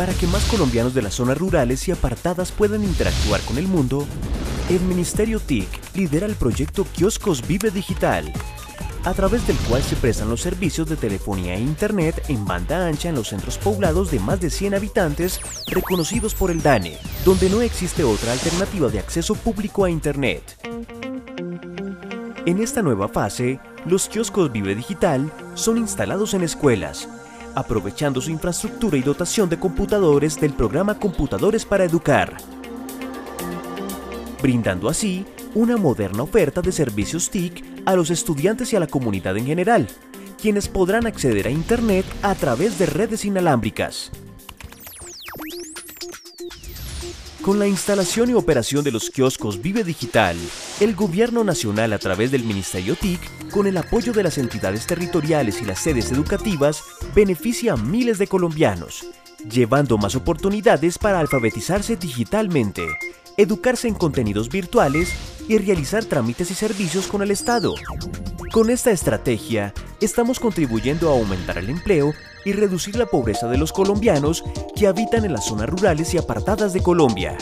Para que más colombianos de las zonas rurales y apartadas puedan interactuar con el mundo, el Ministerio TIC lidera el proyecto Kioscos Vive Digital, a través del cual se prestan los servicios de telefonía e internet en banda ancha en los centros poblados de más de 100 habitantes reconocidos por el DANE, donde no existe otra alternativa de acceso público a internet. En esta nueva fase, los kioscos Vive Digital son instalados en escuelas, aprovechando su infraestructura y dotación de computadores del programa Computadores para Educar, brindando así una moderna oferta de servicios TIC a los estudiantes y a la comunidad en general, quienes podrán acceder a Internet a través de redes inalámbricas. Con la instalación y operación de los kioscos Vive Digital, el Gobierno Nacional a través del Ministerio TIC, con el apoyo de las entidades territoriales y las sedes educativas, beneficia a miles de colombianos, llevando más oportunidades para alfabetizarse digitalmente, educarse en contenidos virtuales y realizar trámites y servicios con el Estado. Con esta estrategia, estamos contribuyendo a aumentar el empleo y reducir la pobreza de los colombianos que habitan en las zonas rurales y apartadas de Colombia.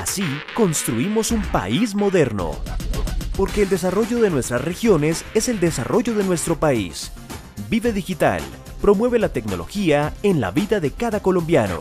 Así, construimos un país moderno. Porque el desarrollo de nuestras regiones es el desarrollo de nuestro país. Vive Digital promueve la tecnología en la vida de cada colombiano.